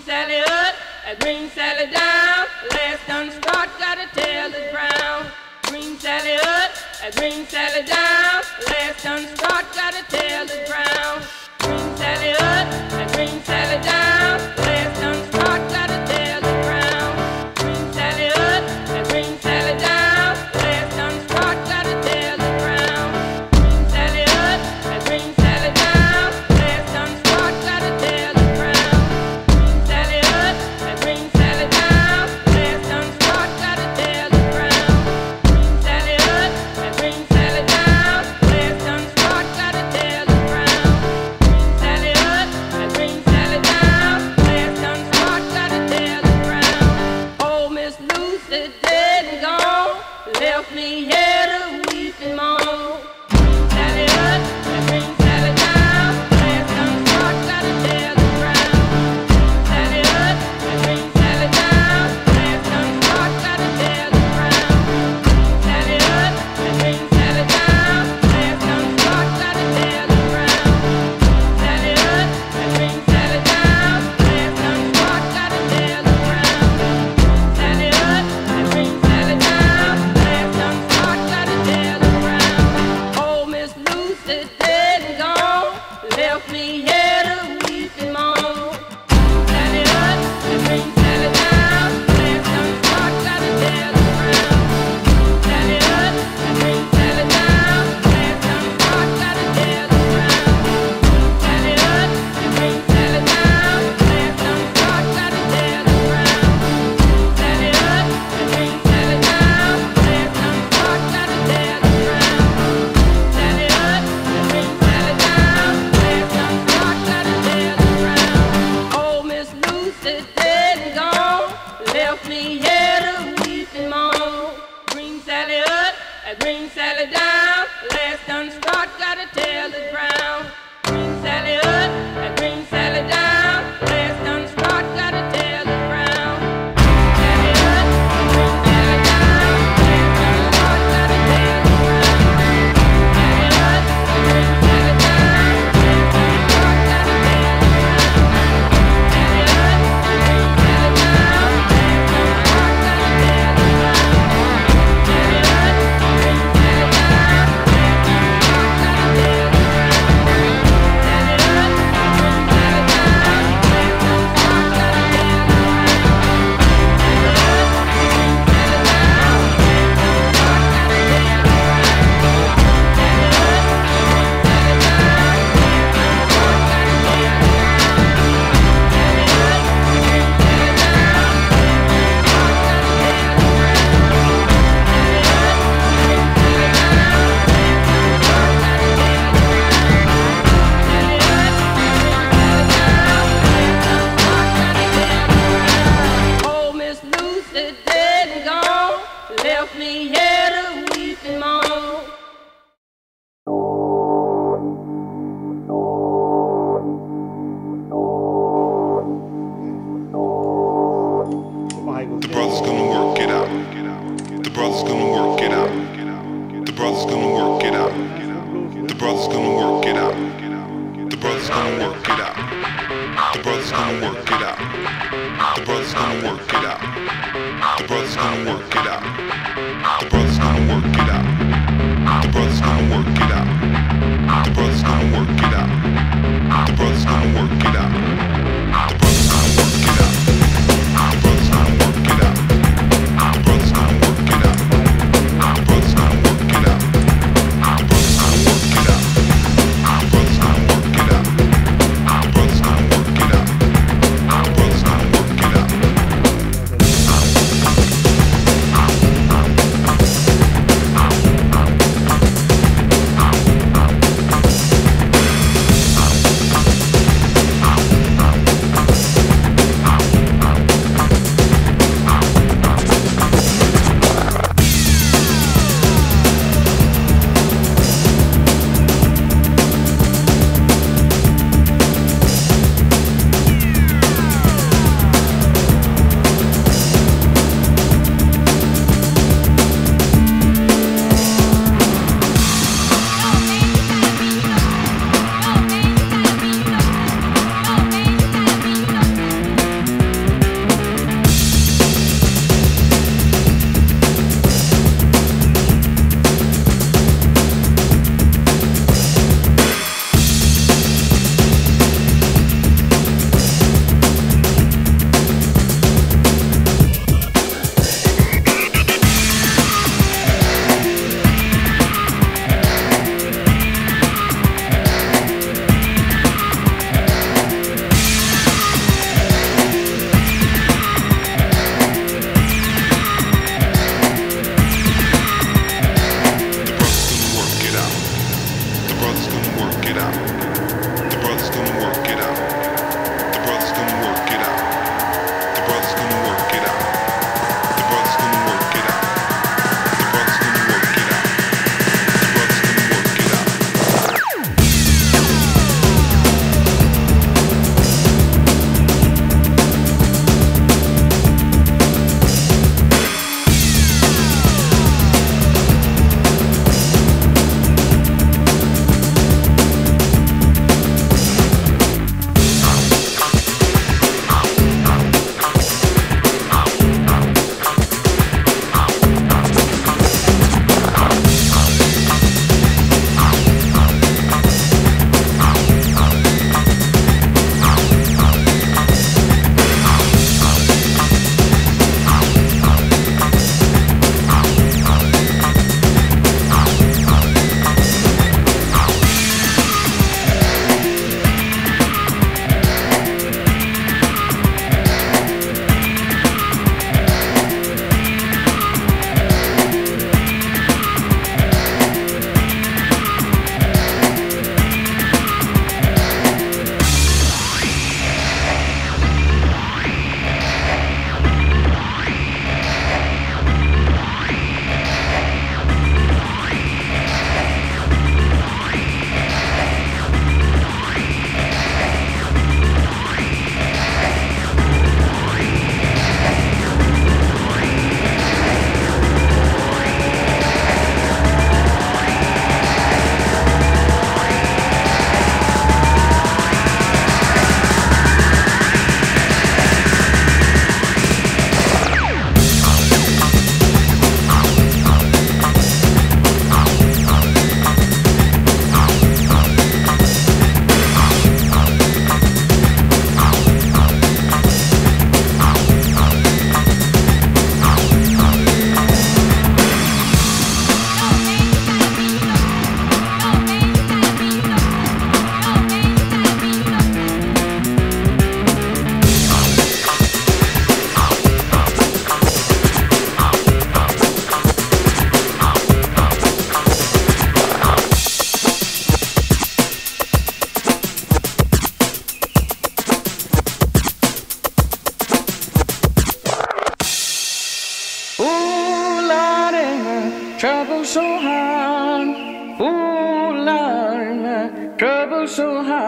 Bring Sally up and bring Sally down. Last done start, gotta tell the ground. Bring Sally up and bring Sally down. Last done start, gotta tell the ground. Bring Sally up and bring Sally down. me.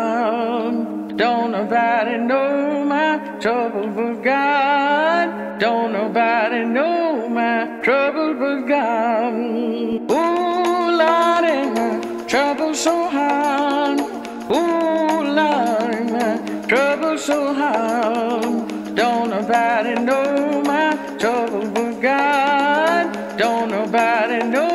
So. Don't nobody know my trouble but God. Don't nobody know my trouble but God. Ooh, Lordy, my trouble so hard. Ooh, Lordy, my trouble so hard. Don't nobody know my trouble but God. Don't nobody know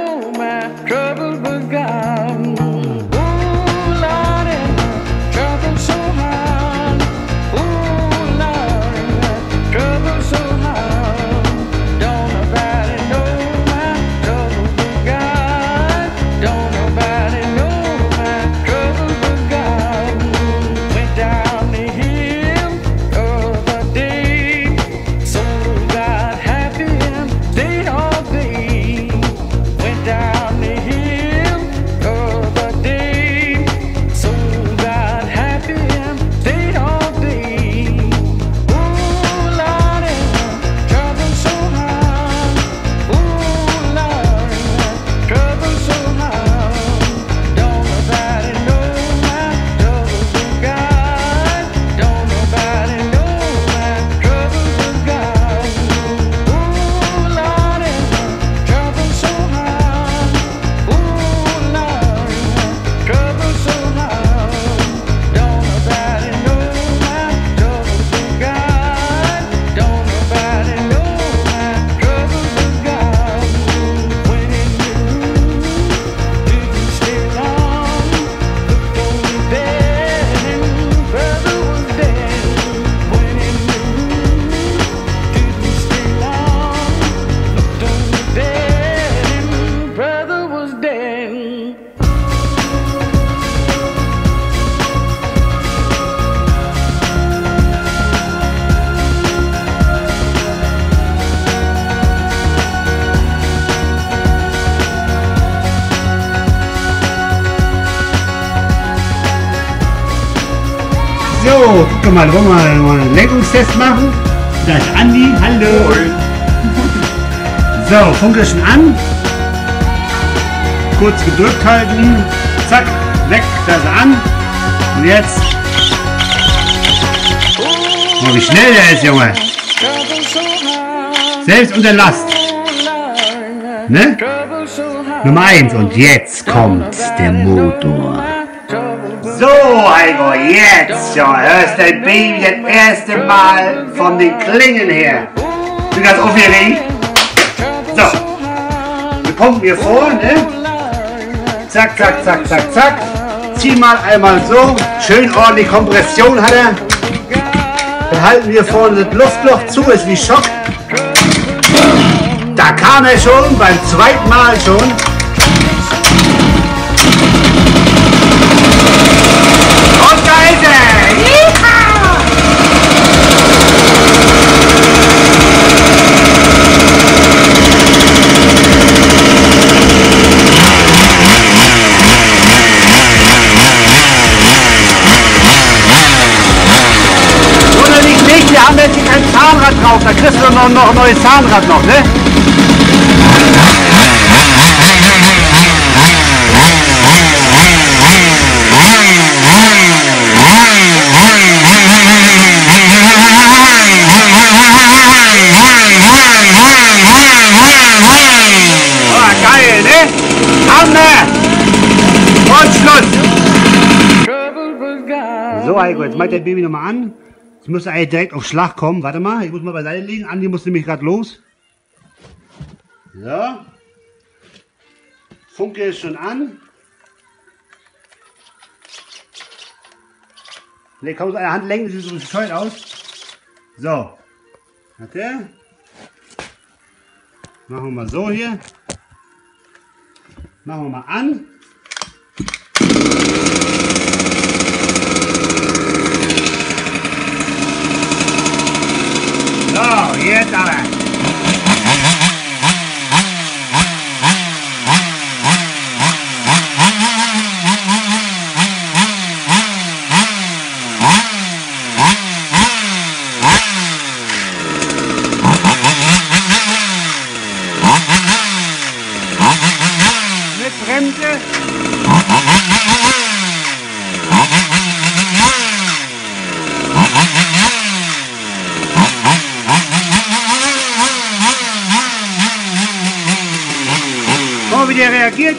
So, guck mal, wollen wir mal einen Lenkungstest machen? Da ist Andi, hallo. So, Funke schon an. Kurz gedrückt halten. Zack, weg, da ist er an. Und jetzt. Oh, wie schnell der ist, Junge. Selbst unter Last. Ne? Nummer 1. Und jetzt kommt der Motor. So, Heiko, jetzt schon. Hörst dein Baby das erste Mal von den Klingen her. Bin ganz aufgeregt. So, wir pumpen hier vor, ne? Zack, zack, zack, zack, zack. Zieh mal einmal so. Schön ordentlich Kompression hat er. Dann halten wir vorne das Luftloch zu, ist wie Schock. Da kam er schon, beim zweiten Mal schon. Und da ist er! Yeehaw! Oder nicht, nicht, wir haben jetzt hier kein Zahnrad drauf, da kriegst du noch, noch ein neues Zahnrad noch, ne? Geil, ne? So, Heiko, jetzt macht der Baby nochmal an. Jetzt müsste eigentlich direkt auf Schlag kommen. Warte mal, ich muss mal beiseite legen. Andi muss nämlich gerade los. So. Funke ist schon an. Ne, komm, so eine Hand lenken, sieht so bescheuert aus. So. Warte. Machen wir mal so hier. Machen wir mal an. Fremde. Oh, wie reagiert